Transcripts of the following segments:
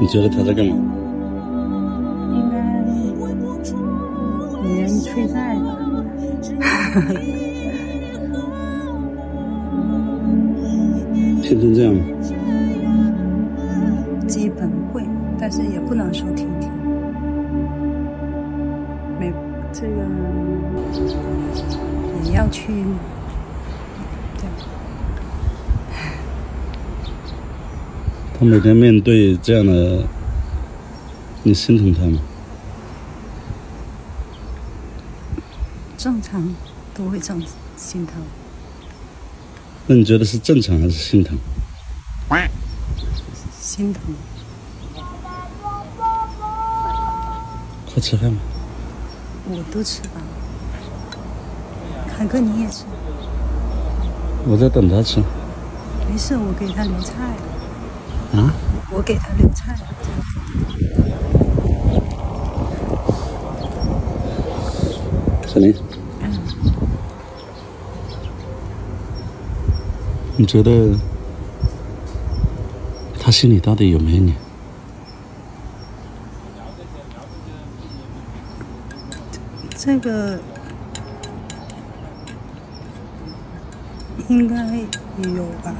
你觉得他在干嘛？应该女人催债吧。天天这样吗？基本会，但是也不能说天天。没这个也要去，对，他每天面对这样的，你心疼他吗？正常都会这样心疼。那你觉得是正常还是心疼？心疼。快吃饭吧。我都吃吧。凯哥你也吃。我在等他吃。没事，我给他留菜。啊？我给他留菜。小林。嗯。你觉得他心里到底有没有你？这个应该有吧，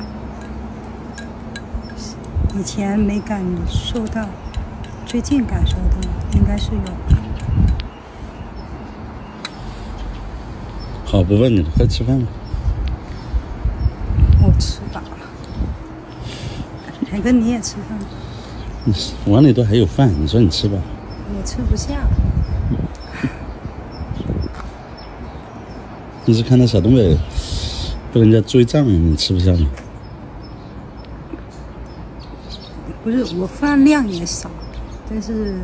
以前没感受到，最近感受到，应该是有。好，不问你了，快吃饭吧。我吃饱了，海哥你也吃饭。你碗里都还有饭，你说你吃吧。我吃不下。你是看到小东北被人家追账，你吃不下吗？不是，我饭量也少，但是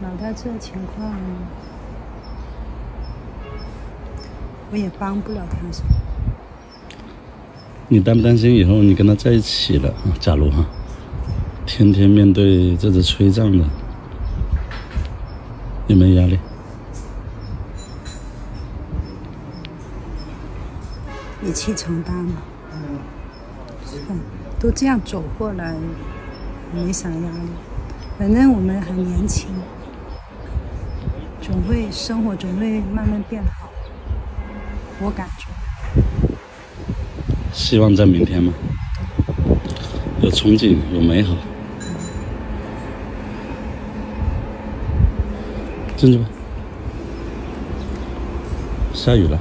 老大这情况，我也帮不了他什么。你担不担心以后你跟他在一起了？假如哈，天天面对这只催账的，有没有压力？一起承担嘛，嗯，都这样走过来，没啥压力。反正我们还年轻，总会生活总会慢慢变好，我感觉。希望在明天吗？有憧憬，有美好。进去吧，下雨了。